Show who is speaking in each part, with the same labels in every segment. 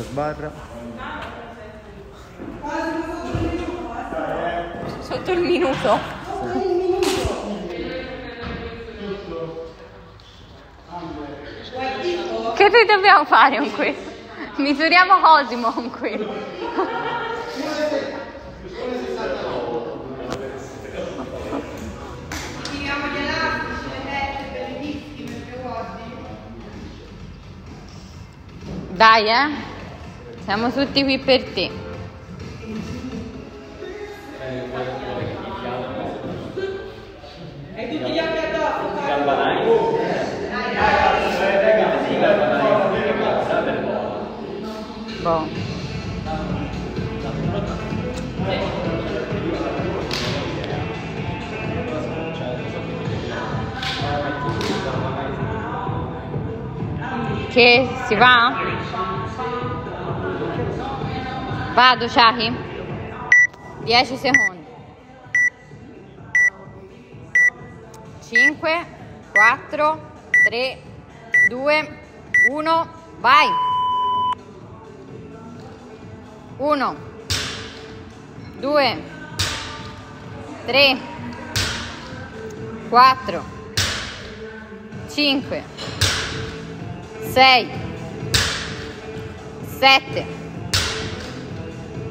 Speaker 1: sbarra.
Speaker 2: Sotto il minuto. Che noi dobbiamo fare con questo? Misuriamo Cosimo con
Speaker 3: guardi.
Speaker 2: Dai, eh? Siamo tutti qui per te.
Speaker 3: E tutti gli occhi addosso,
Speaker 2: Boh. Che si va? Vado, Shahi? 10 secondi. 5, 4, 3, 2, 1, vai! 1, 2, 3, 4, 5, 6, 7,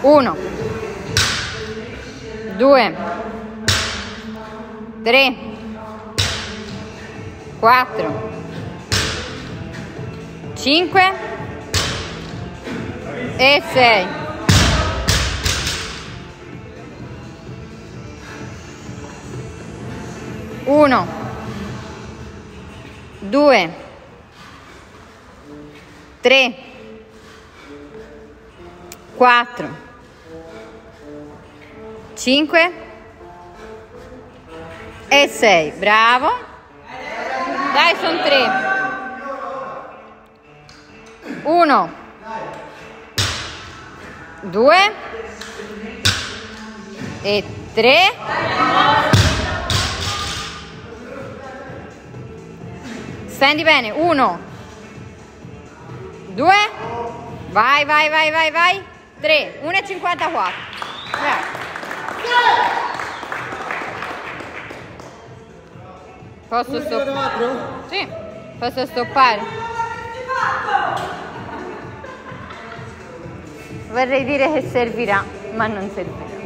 Speaker 2: Uno, due, tre, quattro, cinque. E sei. Uno, due, tre, quattro, cinque e sei. Bravo. Dai, sono tre. Uno, due e tre. Stendi bene. Uno, due, vai, vai, vai, vai, vai. Tre, 1,54. Bravo. Posso stoppare? Sì, posso stoppare. Vorrei dire che servirà, ma non servirà.